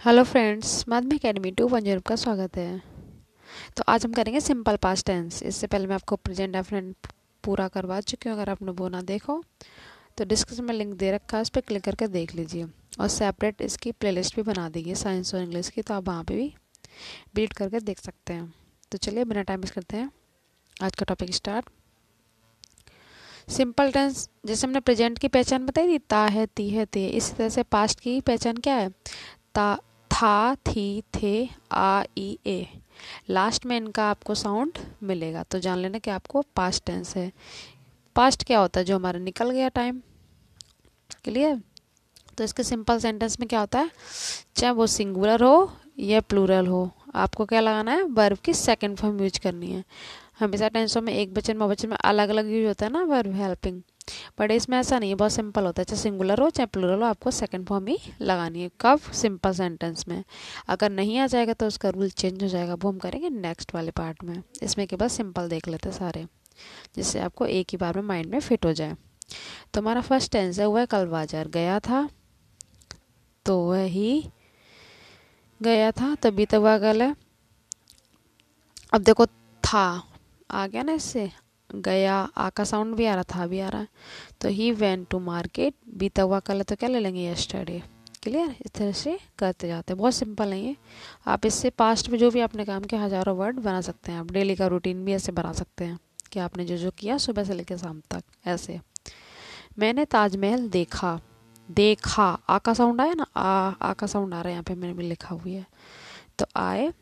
Hello friends Madhyam Academy two one zero का स्वागत है। तो आज हम करेंगे सिंपल पास्ट टेंस इससे पहले मैं आपको प्रेजेंट डेफिनेट पूरा करवा चुकी हूँ, अगर आपने वो ना देखो। तो डिस्क्रिप्शन में लिंक दे रखा है, उस पर क्लिक करके देख लीजिए। और सेपरेट इसकी प्लेलिस्ट भी बना देगी साइंस और इंग्लिश की तो आप वहाँ पर भी बीट करके देख सकते हैं। तो चलिए, बिना टाइम वेस्ट करते हैं। आज का टॉपिक स्टार्ट सिंपल टेंस जैसे हमने प्रेजेंट की पहचान बताई थी, ता है, ती है, ते इसी तरह से पास्ट की पहचान क्या है? ता था, थी, थे, आ, ई, ए। लास्ट में इनका आपको साउंड मिलेगा। तो जान लेना कि आपको पास्ट टेंस है। पास्ट क्या होता है? जो हमारा निकल गया टाइम क्लियर तो इसके सिंपल सेंटेंस में क्या होता है? चाहे वो सिंगुलर हो या प्लूरल हो, आपको क्या लगाना है? वर्ब की सेकंड फॉर्म यूज़ करनी है। हमेशा टेंसों में एक बचन बहुवचन में अलग अलग यूज़ होता है ना वर्ब हेल्पिंग बट इसमें ऐसा नहीं है, बहुत सिंपल होता है। चाहे सिंगुलर हो, चाहे प्लूरल हो, आपको सेकंड फॉर्म ही लगानी है। कब? सिंपल सेंटेंस में। अगर नहीं आ जाएगा तो उसका रूल चेंज हो जाएगा। वो हम करेंगे नेक्स्ट वाले पार्ट में। इसमें के बाद सिंपल देख लेते हैं सारे, जिससे आपको एक ही बार में माइंड में फिट हो जाए। तो हमारा फ़र्स्ट टेंस है वह कल बाज़ार गया था तो वह ही गया था, तभी तो वह कल है अब देखो था, आ गया ना इससे? गया आ का साउंड भी आ रहा था भी आ रहा है। तो ही वेंट टू मार्केट बीता हुआ कल तो क्या ले लेंगे यस्टरडे क्लियर इस तरह से करते जाते हैं। बहुत सिंपल है ये। आप इससे पास्ट में जो भी आपने काम किया, हज़ारों वर्ड बना सकते हैं। आप डेली का रूटीन भी ऐसे बना सकते हैं कि आपने जो जो किया, सुबह से लेकर शाम तक, ऐसे। मैंने ताजमहल देखा। देखा। आ का साउंड आया ना? आ आ का साउंड आ रहा है यहाँ पे, मैंने भी लिखा हुई है। तो आए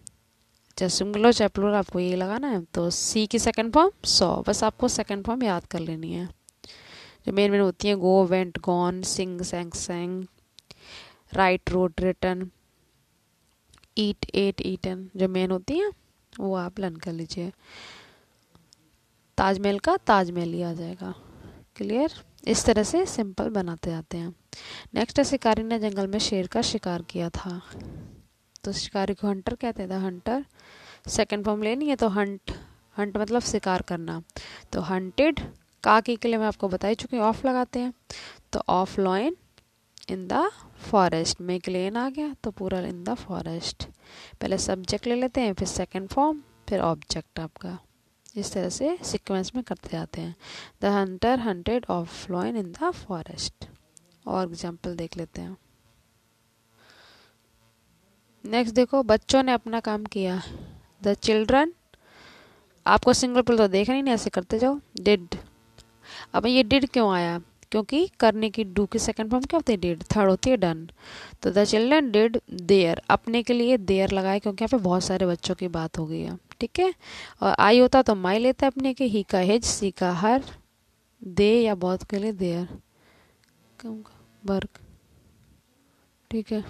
चाहे सिंगुलर चाहे आपको ये लगाना है तो सी की सेकंड फॉर्म सौ। बस आपको सेकंड फॉर्म याद कर लेनी है। जो मेन मेन होती है, go, went, gone, sing, sang sang, write, rode, written, eat, ate, eaten. जो मेन होती हैं, वो आप लर्न कर लीजिए। ताजमहल का ताजमहल ही आ जाएगा। क्लियर इस तरह से सिंपल बनाते जाते हैं। नेक्स्ट है शिकारी ने जंगल में शेर का शिकार किया था। तो शिकारी को हंटर कहते हैं द हंटर सेकंड फॉर्म लेनी है तो हंट हंट मतलब शिकार करना। तो हंटेड काकी के लिए मैं आपको बता ही चुकी हूँ ऑफ़ लगाते हैं। तो of lion in the forest में क्लेन आ गया तो पूरा इन द फॉरेस्ट पहले सब्जेक्ट ले लेते हैं, फिर सेकंड फॉर्म फिर ऑब्जेक्ट आपका। इस तरह से सिक्वेंस में करते जाते हैं। The hunter hunted of lion in the forest और एग्ज़ाम्पल देख लेते हैं। नेक्स्ट देखो, बच्चों ने अपना काम किया। द चिल्ड्रन आपको सिंगल पुल तो देखना ही नहीं ऐसे करते जाओ। डिड अब ये डिड क्यों आया? क्योंकि करने की डू की सेकंड फॉर्म क्या होती है? डिड थर्ड होती है डन तो द चिल्ड्रन डिड देयर अपने के लिए देयर लगाए, क्योंकि यहाँ पे बहुत सारे बच्चों की बात हो गई है। ठीक है? और आई होता तो माई लेता है अपने के ही का हिज सी का हर दे या बहुत के लिए देयर वर्क. ठीक है?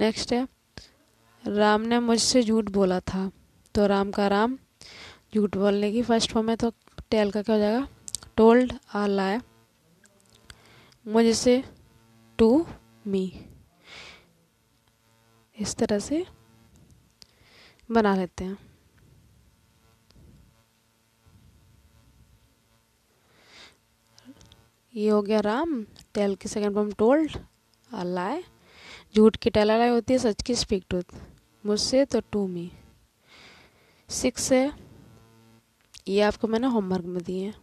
नेक्स्ट है, राम ने मुझसे झूठ बोला था। तो राम का राम, झूठ बोलने की फ़र्स्ट फॉर्म है तो टेल का क्या हो जाएगा। टोल्ड आ लाए मुझसे टू मी इस तरह से बना लेते हैं। ये हो गया राम टेल की second form told a lie झूठ की टलाई होती है, सच की स्पीक टूथ मुझसे तो टू मी। सिक्स है ये आपको मैंने होमवर्क में दिए हैं।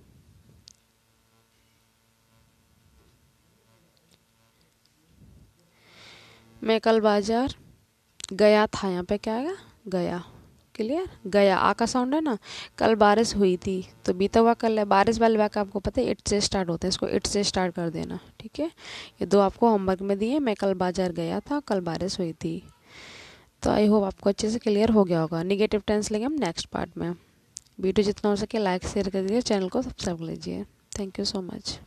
मैं कल बाज़ार गया था, यहाँ पे क्या है गया। क्लियर गया। आ का साउंड है ना? कल बारिश हुई थी तो बीता हुआ कल है। बारिश वाले वाक आपको पता है इट से स्टार्ट होता है। इसको इट से स्टार्ट कर देना, ठीक है? ये दो आपको होमवर्क में दिए, मैं कल बाज़ार गया था, कल बारिश हुई थी। तो आई होप आपको अच्छे से क्लियर हो गया होगा। निगेटिव टेंस लेंगे हम नेक्स्ट पार्ट में। वीडियो जितना हो सके लाइक शेयर कर दीजिए चैनल को सब्सक्राइब कर लीजिए। Thank you so much